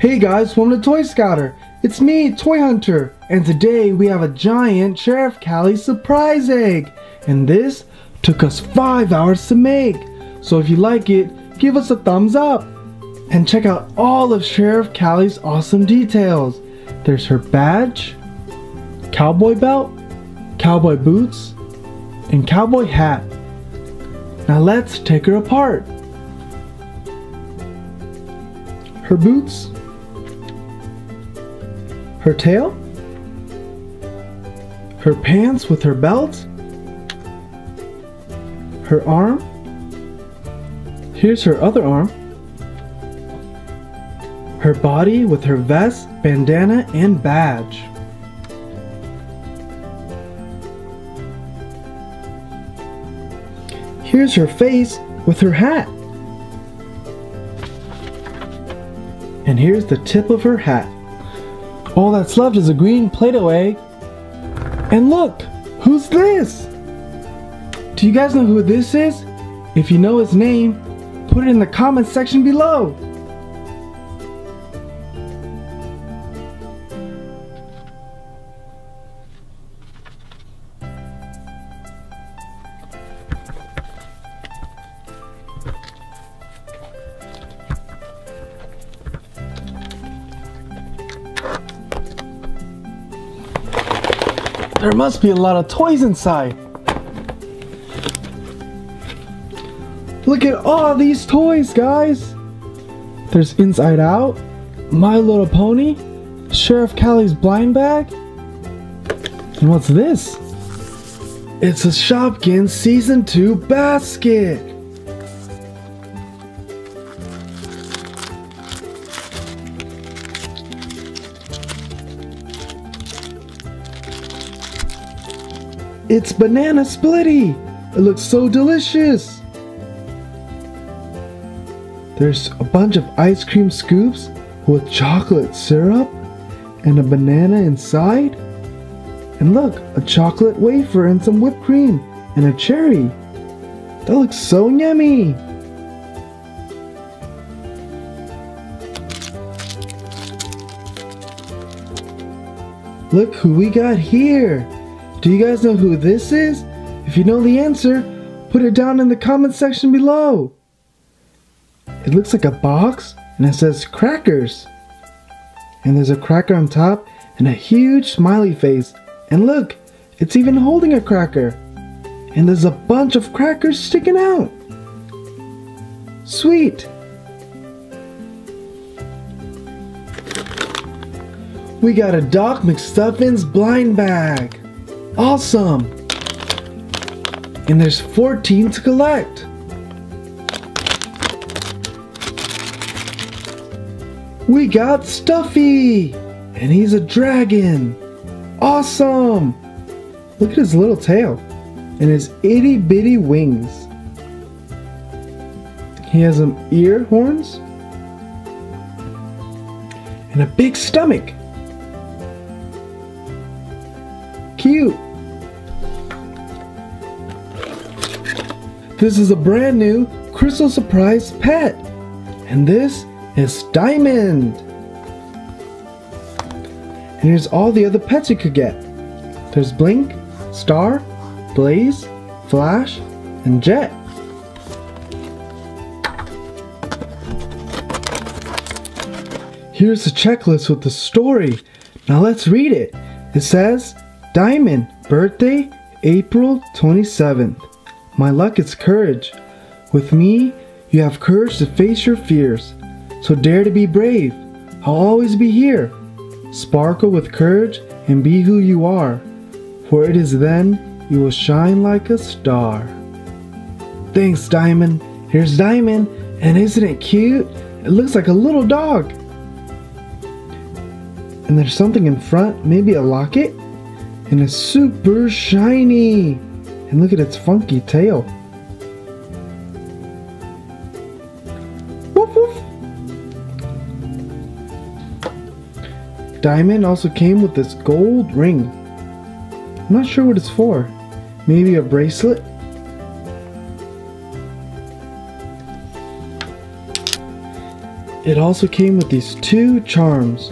Hey guys, welcome to Toy Scouter. It's me, Toy Hunter, and today we have a giant Sheriff Callie surprise egg. And this took us 5 hours to make. So if you like it, give us a thumbs up. And check out all of Sheriff Callie's awesome details. There's her badge, cowboy belt, cowboy boots, and cowboy hat. Now let's take her apart. Her boots, her tail, her pants with her belt, her arm, here's her other arm, her body with her vest, bandana, and badge. Here's her face with her hat. And here's the tip of her hat. All that's left is a green Play-Doh egg. And look, who's this? Do you guys know who this is? If you know his name, put it in the comments section below. There must be a lot of toys inside. Look at all these toys, guys. There's Inside Out, My Little Pony, Sheriff Callie's blind bag. And what's this? It's a Shopkins Season 2 basket. It's banana splitty. It looks so delicious. There's a bunch of ice cream scoops with chocolate syrup and a banana inside. And look, a chocolate wafer and some whipped cream and a cherry. That looks so yummy. Look who we got here. Do you guys know who this is? If you know the answer, put it down in the comment section below. It looks like a box and it says crackers. And there's a cracker on top and a huge smiley face. And look, it's even holding a cracker. And there's a bunch of crackers sticking out. Sweet. We got a Doc McStuffins blind bag. Awesome! And there's 14 to collect. We got Stuffy! And he's a dragon. Awesome! Look at his little tail and his itty bitty wings. He has some ear horns and a big stomach. Cute. This is a brand new Crystal Surprise pet. And this is Diamond. And here's all the other pets you could get. There's Blink, Star, Blaze, Flash, and Jet. Here's the checklist with the story. Now let's read it. It says, Diamond, birthday, April 27th. My luck is courage. With me, you have courage to face your fears. So dare to be brave. I'll always be here. Sparkle with courage and be who you are. For it is then you will shine like a star. Thanks, Diamond. Here's Diamond. And isn't it cute? It looks like a little dog. And there's something in front, maybe a locket? And it's super shiny. And look at its funky tail. Woof woof. Diamond also came with this gold ring. I'm not sure what it's for. Maybe a bracelet? It also came with these two charms.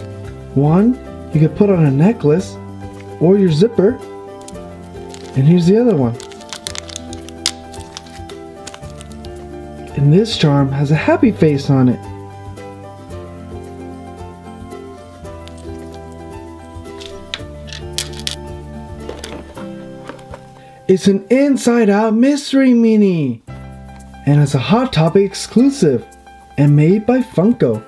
One you could put on a necklace or your zipper. And here's the other one. And this charm has a happy face on it. It's an inside out mystery mini. And it's a Hot Topic exclusive and made by Funko.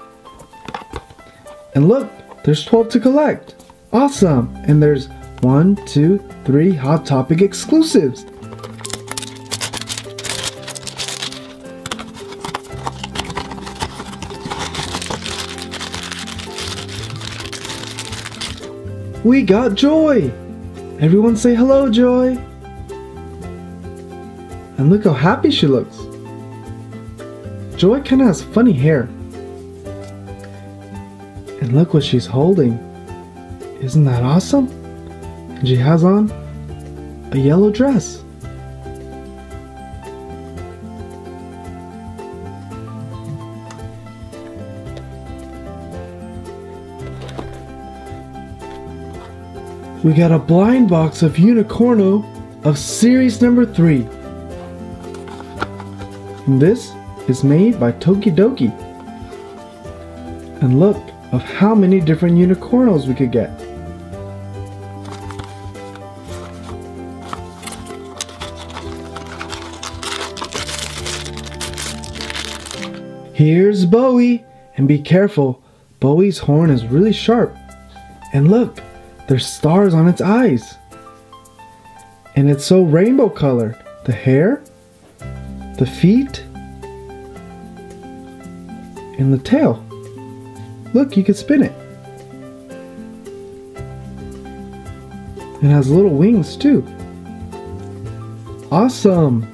And look, there's 12 to collect. Awesome. And there's one, two, three Hot Topic exclusives. We got Joy! Everyone say hello, Joy! And look how happy she looks. Joy kinda has funny hair. And look what she's holding. Isn't that awesome? And she has on a yellow dress. We got a blind box of Unicorno of series number 3. And this is made by Tokidoki. And look of how many different Unicornos we could get. Here's Bowie, and be careful, Bowie's horn is really sharp. And look, there's stars on its eyes. And it's so rainbow colored. The hair, the feet, and the tail. Look, you can spin it. It has little wings too. Awesome!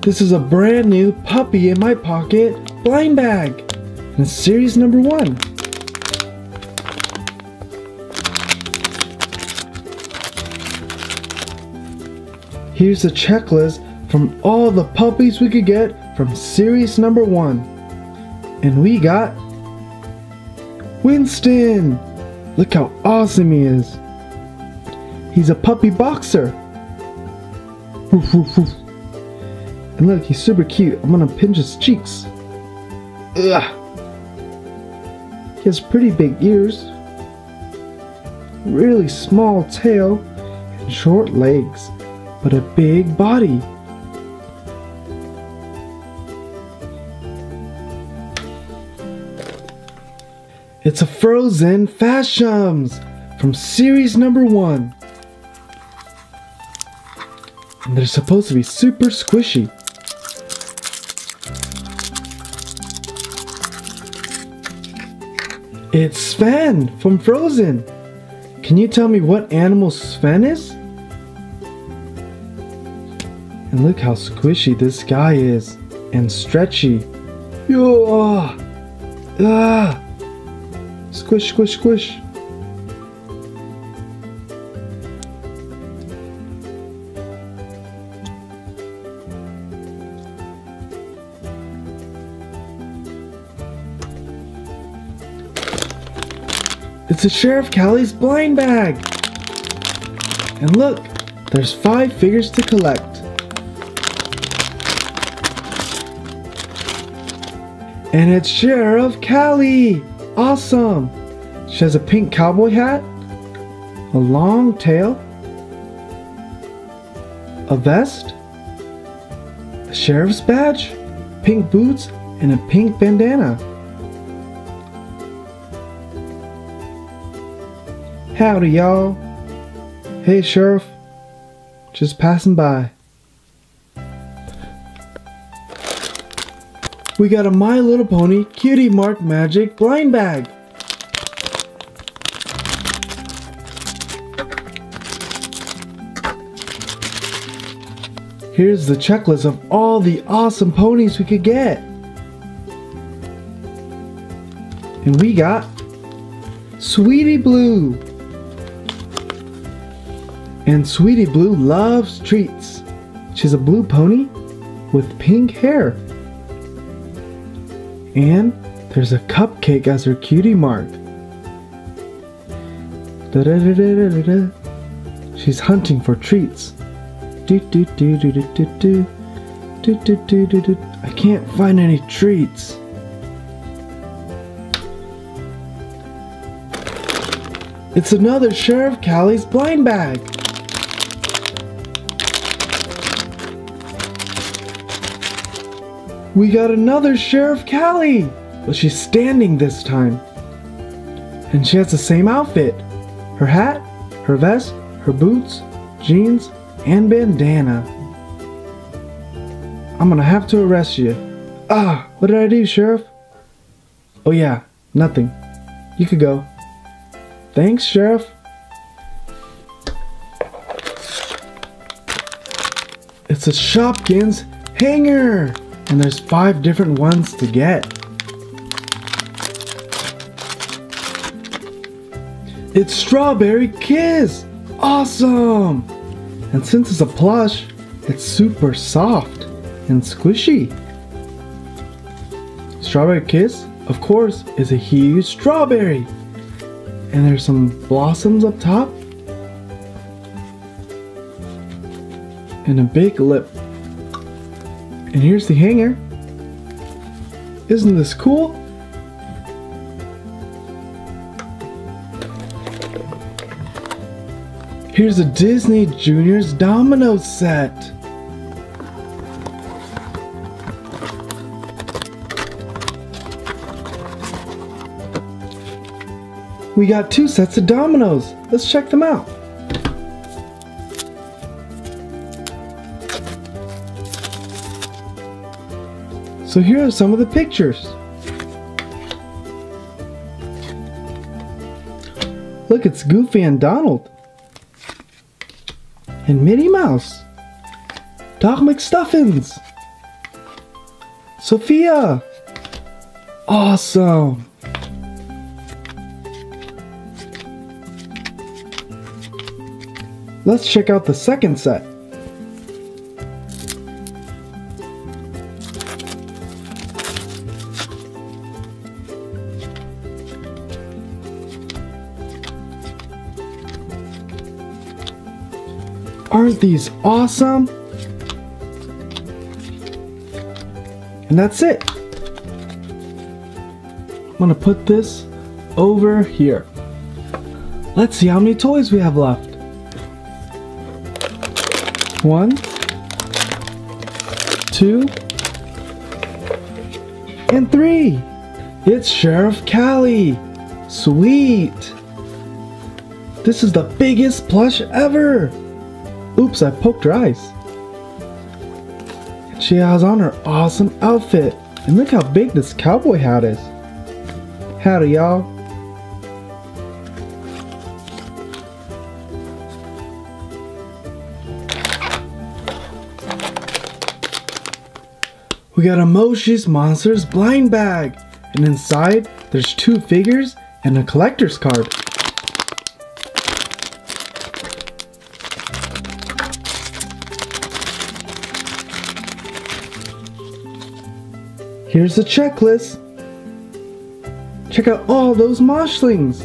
This is a brand new puppy in my pocket blind bag. And series number one. Here's a checklist from all the puppies we could get from series number one. And we got Winston! Look how awesome he is. He's a puppy boxer. Woof, woof, woof. And look, he's super cute. I'm gonna pinch his cheeks. Ugh. He has pretty big ears, really small tail, and short legs, but a big body. It's a Frozen Fash'ems from series number one. And they're supposed to be super squishy. It's Sven from Frozen. Can you tell me what animal Sven is? And look how squishy this guy is and stretchy. Yo, ah, squish, squish, squish. It's a Sheriff Callie's blind bag! And look, there's five figures to collect. And it's Sheriff Callie! Awesome! She has a pink cowboy hat, a long tail, a vest, a sheriff's badge, pink boots, and a pink bandana. Howdy, y'all. Hey, Sheriff. Just passing by. We got a My Little Pony Cutie Mark Magic blind bag. Here's the checklist of all the awesome ponies we could get. And we got Sweetie Blue. And Sweetie Blue loves treats. She's a blue pony with pink hair. And there's a cupcake as her cutie mark. Da -da -da. She's hunting for treats. Do do do do do do. Do, do, do, do, do. I can't find any treats. It's another Sheriff Callie's blind bag. We got another Sheriff Callie, but she's standing this time. And she has the same outfit. Her hat, her vest, her boots, jeans, and bandana. I'm gonna have to arrest you. Ah, what did I do, Sheriff? Oh yeah, nothing. You could go. Thanks, Sheriff. It's a Shopkins hanger, and there's five different ones to get. It's Strawberry Kiss! Awesome! And since it's a plush, it's super soft and squishy. Strawberry Kiss, of course, is a huge strawberry. And there's some blossoms up top. And a big lip. And here's the hanger. Isn't this cool? Here's a Disney Juniors domino set. We got two sets of dominoes. Let's check them out. So here are some of the pictures. Look, it's Goofy and Donald. And Minnie Mouse. Doc McStuffins. Sofia. Awesome. Let's check out the second set. These awesome? And that's it. I'm gonna put this over here. Let's see how many toys we have left. One, two, and three. It's Sheriff Callie. Sweet. This is the biggest plush ever. Oops, I poked her eyes. She has on her awesome outfit. And look how big this cowboy hat is. Howdy, y'all. We got a Moshi's Monsters blind bag. And inside, there's two figures and a collector's card. Here's the checklist. Check out all those moshlings.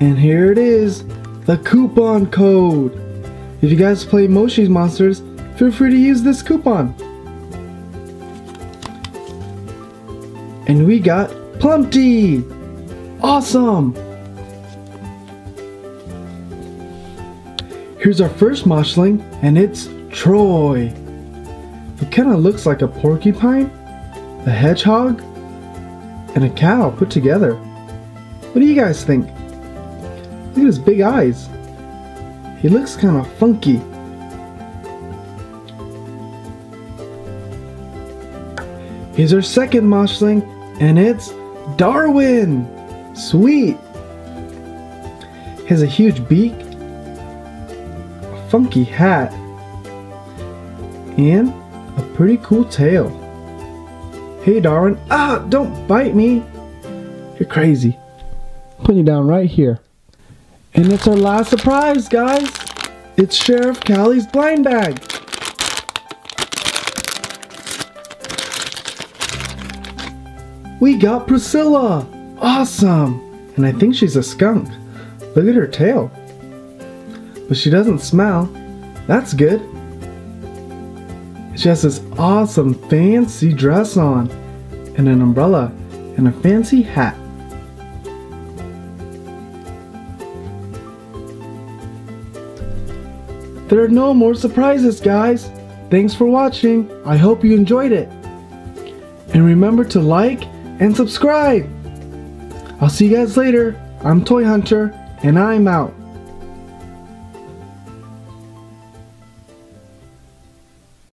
And here it is, the coupon code. If you guys play Moshi's Monsters, feel free to use this coupon. And we got Plumpty! Awesome! Here's our first moshling, and it's Troy. He kind of looks like a porcupine, a hedgehog, and a cow put together. What do you guys think? Look at his big eyes. He looks kind of funky. Here's our second moshling, and it's Darwin! Sweet! He has a huge beak, a funky hat, and a pretty cool tail. Hey, Darwin. Ah, don't bite me. You're crazy. Put you down right here. And it's our last surprise, guys. It's Sheriff Callie's blind bag. We got Priscilla. Awesome. And I think she's a skunk. Look at her tail. But she doesn't smell. That's good. She has this awesome fancy dress on, and an umbrella, and a fancy hat. There are no more surprises, guys. Thanks for watching. I hope you enjoyed it. And remember to like and subscribe. I'll see you guys later. I'm Toy Hunter, and I'm out.